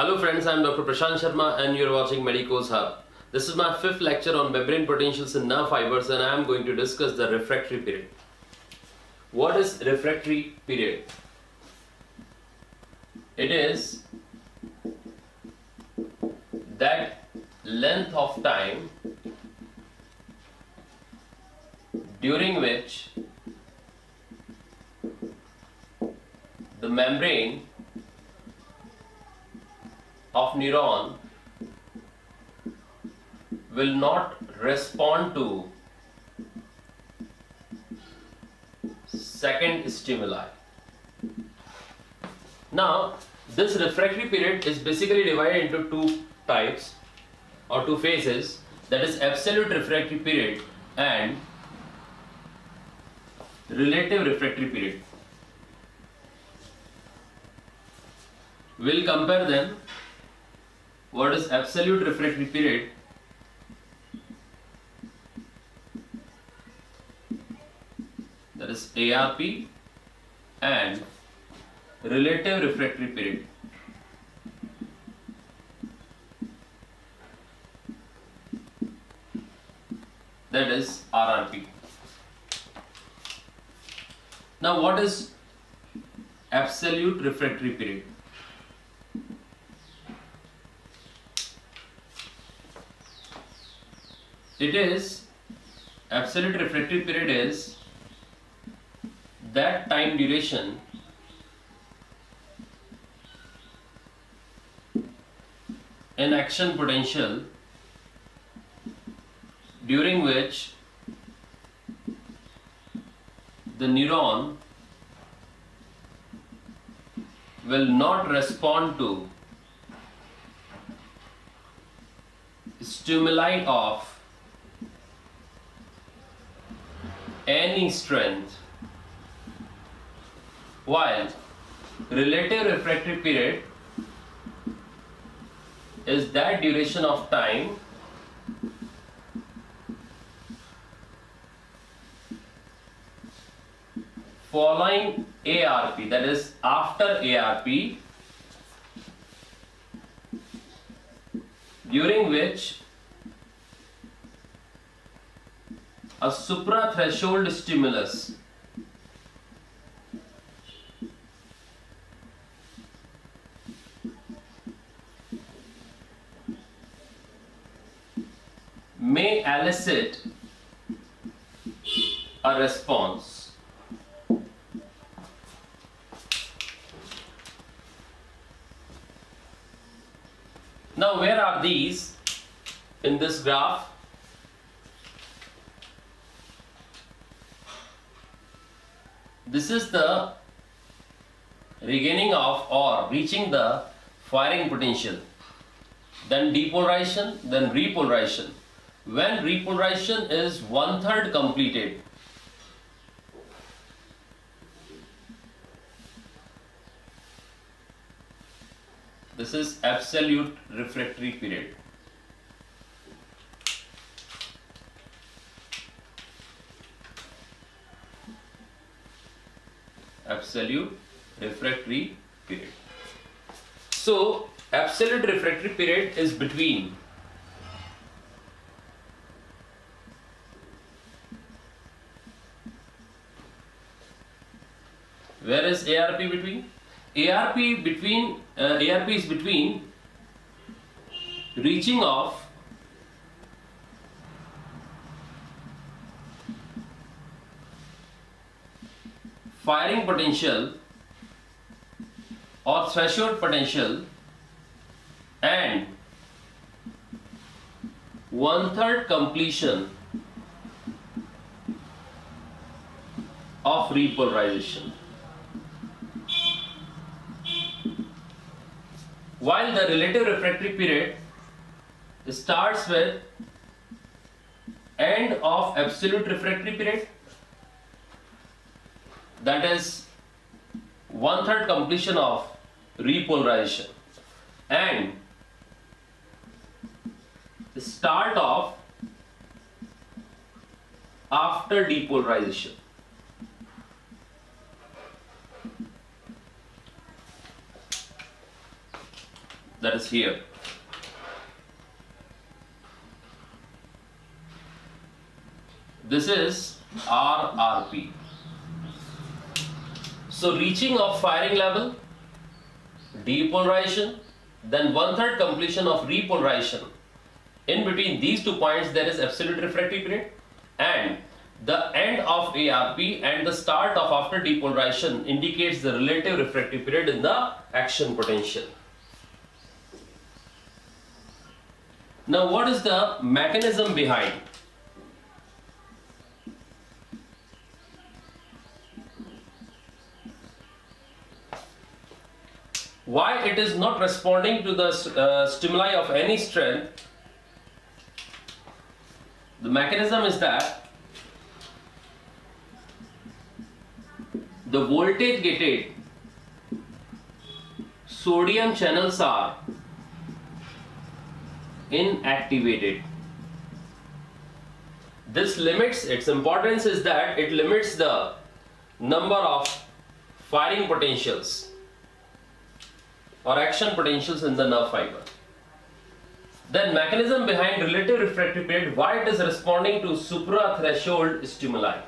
Hello friends, I am Dr. Prashant Sharma and you are watching Medicos Hub. This is my fifth lecture on membrane potentials in nerve fibers and I am going to discuss the refractory period. What is refractory period? It is that length of time during which the membrane of neuron will not respond to second stimuli. Now, this refractory period is basically divided into two types or two phases that is absolute refractory period and relative refractory period. We'll compare them. What is absolute refractory period? That is ARP and relative refractory period. That is RRP. Now what is absolute refractory period? It is absolute refractory period is that time duration in action potential during which the neuron will not respond to stimuli of strength while relative refractory period is that duration of time following ARP that is after ARP during which a suprathreshold stimulus may elicit a response. Now where are these in this graph? This is the regaining of or reaching the firing potential. Then depolarization then repolarization. When repolarization is one third completed this is absolute refractory period absolute refractory period so absolute refractory period is between where is ARP between? ARP between uh, ARP is between reaching of firing potential or threshold potential and one third completion of repolarization. While the relative refractory period starts with end of absolute refractory period that is one third completion of repolarization and the start of after depolarization. that is here. This is RRP. So reaching of firing level, depolarization, then one-third completion of repolarization. In between these two points there is absolute refractory period and the end of ARP and the start of after depolarization indicates the relative refractory period in the action potential. Now what is the mechanism behind? Why it is not responding to the uh, stimuli of any strength? The mechanism is that the voltage gated sodium channels are inactivated. This limits, its importance is that it limits the number of firing potentials or action potentials in the nerve fiber. Then mechanism behind relative refractory period, why it is responding to supra-threshold stimuli.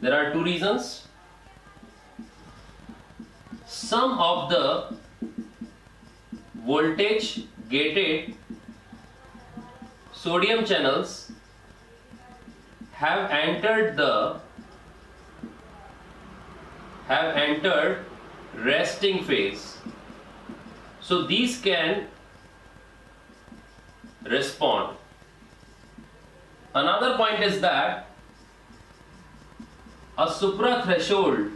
There are two reasons. Some of the voltage gated sodium channels have entered the have entered resting phase so these can respond another point is that a supra threshold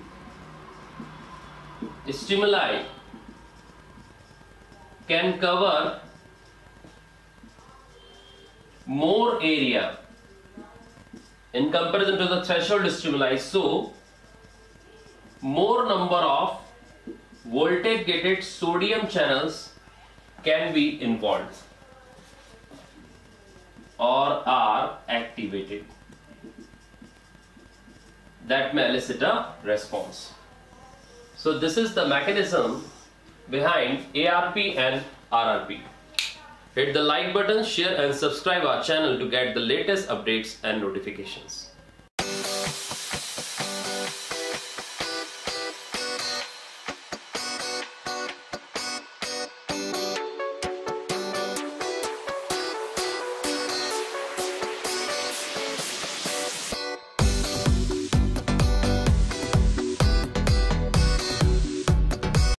stimuli can cover more area in comparison to the threshold stimuli. So, more number of voltage gated sodium channels can be involved or are activated. That may elicit a response. So this is the mechanism behind ARP and RRP. Hit the like button, share and subscribe our channel to get the latest updates and notifications.